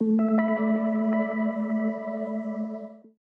Música